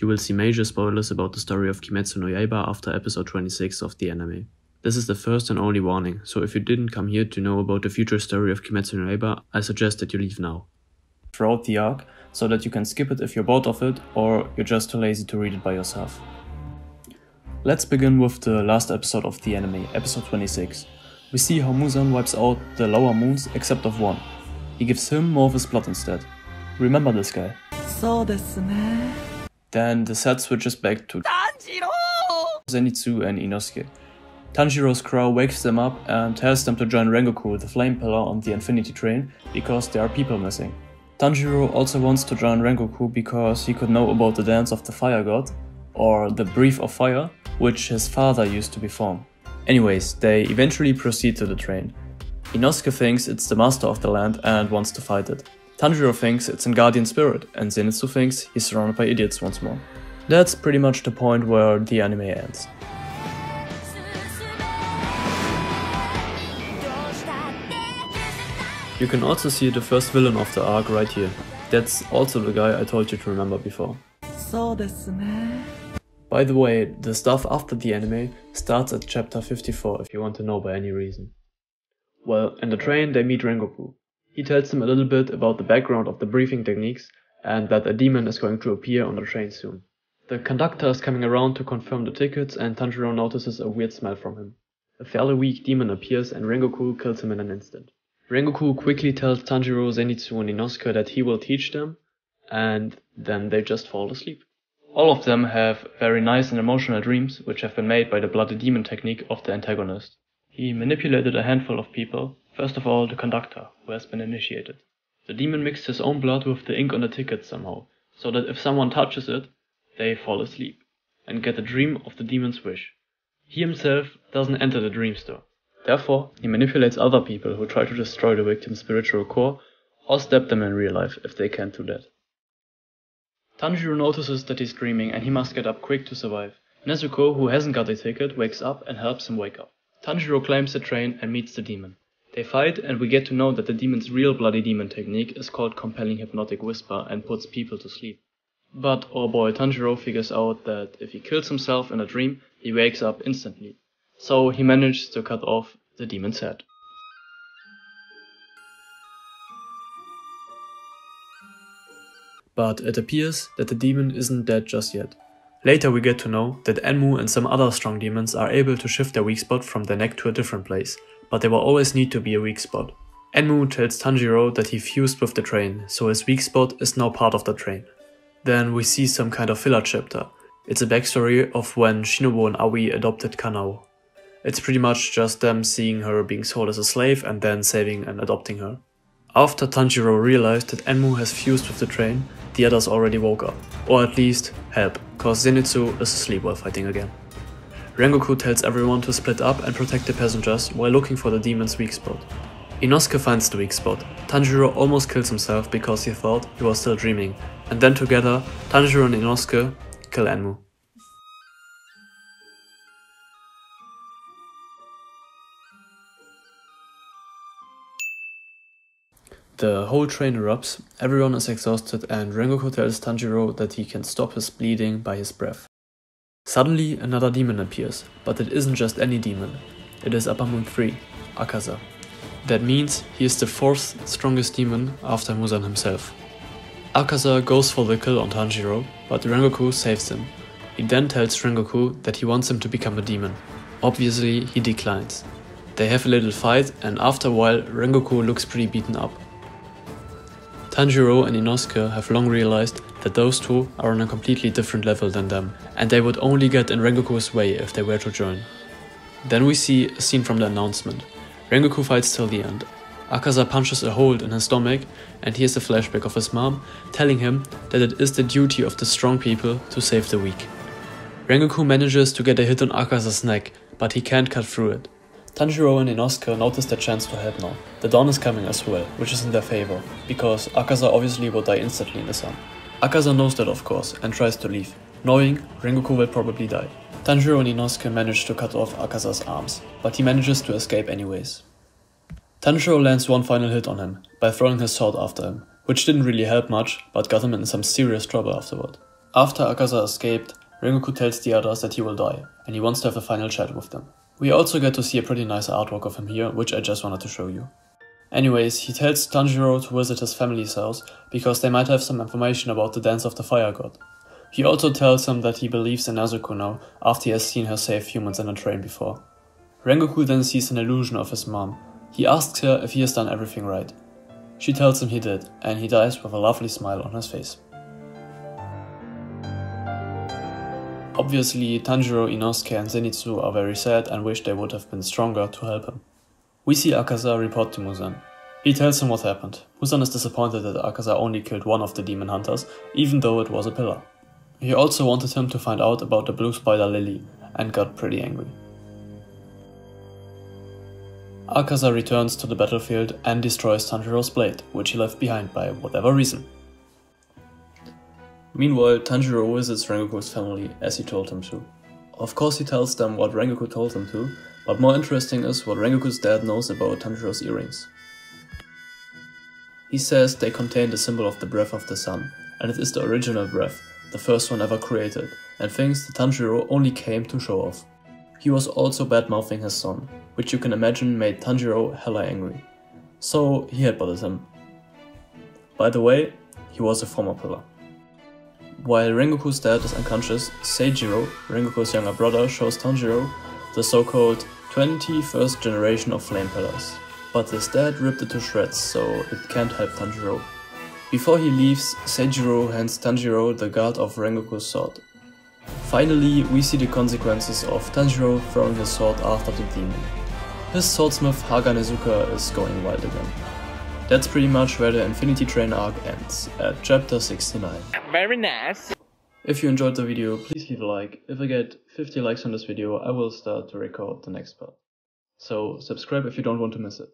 you will see major spoilers about the story of Kimetsu no Yaiba after episode 26 of the anime. This is the first and only warning, so if you didn't come here to know about the future story of Kimetsu no Yaiba, I suggest that you leave now. Throughout the arc, so that you can skip it if you're bored of it, or you're just too lazy to read it by yourself. Let's begin with the last episode of the anime, episode 26. We see how Muzan wipes out the lower moons except of one. He gives him more of his blood instead. Remember this guy. Then the set switches back to Tanjiro, Zenitsu and Inosuke. Tanjiro's crow wakes them up and tells them to join Rengoku, the flame pillar on the Infinity Train, because there are people missing. Tanjiro also wants to join Rengoku because he could know about the dance of the fire god, or the Breath of fire, which his father used to perform. Anyways, they eventually proceed to the train. Inosuke thinks it's the master of the land and wants to fight it. Tanjiro thinks it's an guardian spirit, and Zenitsu thinks he's surrounded by idiots once more. That's pretty much the point where the anime ends. You can also see the first villain of the arc right here. That's also the guy I told you to remember before. By the way, the stuff after the anime starts at chapter 54 if you want to know by any reason. Well, in the train they meet Rengoku. He tells them a little bit about the background of the breathing techniques and that a demon is going to appear on the train soon. The conductor is coming around to confirm the tickets and Tanjiro notices a weird smell from him. A fairly weak demon appears and Rengoku kills him in an instant. Rengoku quickly tells Tanjiro, Zenitsu and Inosuke that he will teach them, and then they just fall asleep. All of them have very nice and emotional dreams, which have been made by the bloody demon technique of the antagonist. He manipulated a handful of people, first of all the conductor, who has been initiated. The demon mixed his own blood with the ink on the ticket somehow, so that if someone touches it, they fall asleep, and get a dream of the demon's wish. He himself doesn't enter the dream store. Therefore, he manipulates other people who try to destroy the victim's spiritual core or stab them in real life if they can't do that. Tanjiro notices that he's dreaming and he must get up quick to survive. Nezuko, who hasn't got a ticket, wakes up and helps him wake up. Tanjiro climbs the train and meets the demon. They fight and we get to know that the demon's real bloody demon technique is called compelling hypnotic whisper and puts people to sleep. But our boy Tanjiro figures out that if he kills himself in a dream, he wakes up instantly so he managed to cut off the demon's head. But it appears that the demon isn't dead just yet. Later we get to know that Enmu and some other strong demons are able to shift their weak spot from their neck to a different place, but there will always need to be a weak spot. Enmu tells Tanjiro that he fused with the train, so his weak spot is now part of the train. Then we see some kind of filler chapter. It's a backstory of when Shinobu and Aoi adopted Kanao. It's pretty much just them seeing her being sold as a slave and then saving and adopting her. After Tanjiro realized that Enmu has fused with the train, the others already woke up. Or at least, help, cause Zenitsu is asleep while fighting again. Rengoku tells everyone to split up and protect the passengers while looking for the demon's weak spot. Inosuke finds the weak spot. Tanjiro almost kills himself because he thought he was still dreaming, and then together, Tanjiro and Inosuke kill Enmu. The whole train erupts, everyone is exhausted and Rengoku tells Tanjiro that he can stop his bleeding by his breath. Suddenly another demon appears, but it isn't just any demon. It is Moon 3, Akaza. That means he is the fourth strongest demon after Muzan himself. Akaza goes for the kill on Tanjiro, but Rengoku saves him. He then tells Rengoku that he wants him to become a demon. Obviously, he declines. They have a little fight and after a while Rengoku looks pretty beaten up. Tanjiro and Inosuke have long realized that those two are on a completely different level than them, and they would only get in Rengoku's way if they were to join. Then we see a scene from the announcement. Rengoku fights till the end. Akaza punches a hole in his stomach and hears a flashback of his mom telling him that it is the duty of the strong people to save the weak. Rengoku manages to get a hit on Akaza's neck, but he can't cut through it. Tanjiro and Inosuke notice their chance to help now. The dawn is coming as well, which is in their favor, because Akaza obviously will die instantly in the sun. Akaza knows that of course, and tries to leave, knowing Rengoku will probably die. Tanjiro and Inosuke manage to cut off Akaza's arms, but he manages to escape anyways. Tanjiro lands one final hit on him, by throwing his sword after him, which didn't really help much, but got him in some serious trouble afterward. After Akaza escaped, Rengoku tells the others that he will die, and he wants to have a final chat with them. We also get to see a pretty nice artwork of him here, which I just wanted to show you. Anyways, he tells Tanjiro to visit his family's house, because they might have some information about the Dance of the Fire God. He also tells him that he believes in Nezuko now, after he has seen her save humans in a train before. Rengoku then sees an illusion of his mom. He asks her if he has done everything right. She tells him he did, and he dies with a lovely smile on his face. Obviously, Tanjiro, Inosuke and Zenitsu are very sad and wish they would have been stronger to help him. We see Akaza report to Muzan. He tells him what happened. Muzan is disappointed that Akaza only killed one of the demon hunters, even though it was a pillar. He also wanted him to find out about the blue spider Lily, and got pretty angry. Akaza returns to the battlefield and destroys Tanjiro's blade, which he left behind by whatever reason. Meanwhile, Tanjiro visits Rengoku's family, as he told him to. Of course he tells them what Rengoku told him to, but more interesting is what Rengoku's dad knows about Tanjiro's earrings. He says they contain the symbol of the breath of the sun, and it is the original breath, the first one ever created, and thinks that Tanjiro only came to show off. He was also bad-mouthing his son, which you can imagine made Tanjiro hella angry. So he had headbutted him. By the way, he was a former pillar. While Rengoku's dad is unconscious, Senjuro, Rengoku's younger brother, shows Tanjiro the so-called 21st generation of flame pillars. But his dad ripped it to shreds, so it can't help Tanjiro. Before he leaves, Senjuro hands Tanjiro the guard of Rengoku's sword, Finally, we see the consequences of Tanjiro throwing his sword after the demon. His swordsmith Haganezuka is going wild again. That's pretty much where the Infinity Train arc ends, at chapter 69. Very nice! If you enjoyed the video, please leave a like. If I get 50 likes on this video, I will start to record the next part. So subscribe if you don't want to miss it.